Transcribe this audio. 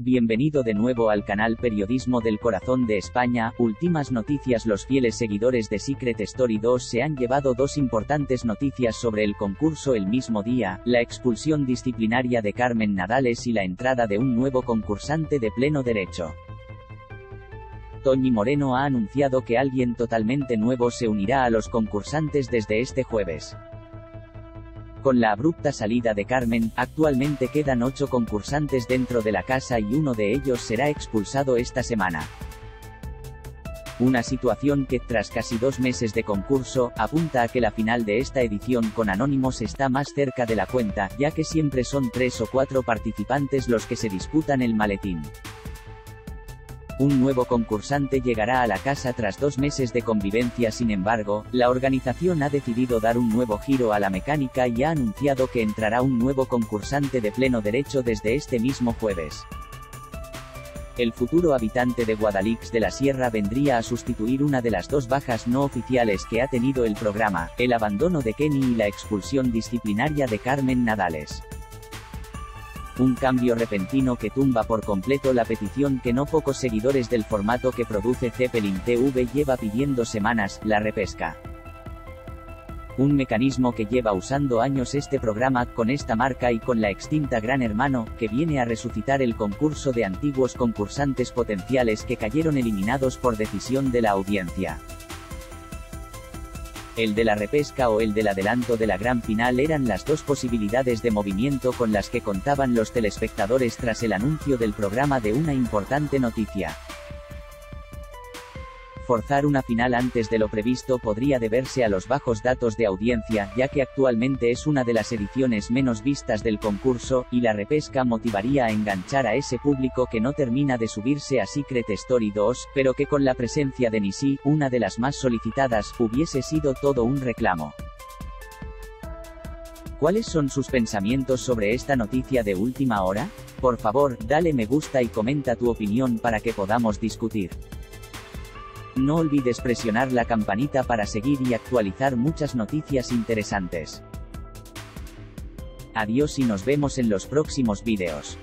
Bienvenido de nuevo al canal Periodismo del Corazón de España, últimas noticias Los fieles seguidores de Secret Story 2 se han llevado dos importantes noticias sobre el concurso el mismo día, la expulsión disciplinaria de Carmen Nadales y la entrada de un nuevo concursante de pleno derecho. Toñi Moreno ha anunciado que alguien totalmente nuevo se unirá a los concursantes desde este jueves. Con la abrupta salida de Carmen, actualmente quedan ocho concursantes dentro de la casa y uno de ellos será expulsado esta semana. Una situación que, tras casi dos meses de concurso, apunta a que la final de esta edición con Anónimos está más cerca de la cuenta, ya que siempre son tres o cuatro participantes los que se disputan el maletín. Un nuevo concursante llegará a la casa tras dos meses de convivencia sin embargo, la organización ha decidido dar un nuevo giro a la mecánica y ha anunciado que entrará un nuevo concursante de pleno derecho desde este mismo jueves. El futuro habitante de Guadalix de la Sierra vendría a sustituir una de las dos bajas no oficiales que ha tenido el programa, el abandono de Kenny y la expulsión disciplinaria de Carmen Nadales. Un cambio repentino que tumba por completo la petición que no pocos seguidores del formato que produce Zeppelin TV lleva pidiendo semanas, la repesca. Un mecanismo que lleva usando años este programa, con esta marca y con la extinta Gran Hermano, que viene a resucitar el concurso de antiguos concursantes potenciales que cayeron eliminados por decisión de la audiencia. El de la repesca o el del adelanto de la gran final eran las dos posibilidades de movimiento con las que contaban los telespectadores tras el anuncio del programa de una importante noticia. Forzar una final antes de lo previsto podría deberse a los bajos datos de audiencia, ya que actualmente es una de las ediciones menos vistas del concurso, y la repesca motivaría a enganchar a ese público que no termina de subirse a Secret Story 2, pero que con la presencia de Nisi, una de las más solicitadas, hubiese sido todo un reclamo. ¿Cuáles son sus pensamientos sobre esta noticia de última hora? Por favor, dale me gusta y comenta tu opinión para que podamos discutir. No olvides presionar la campanita para seguir y actualizar muchas noticias interesantes. Adiós y nos vemos en los próximos vídeos.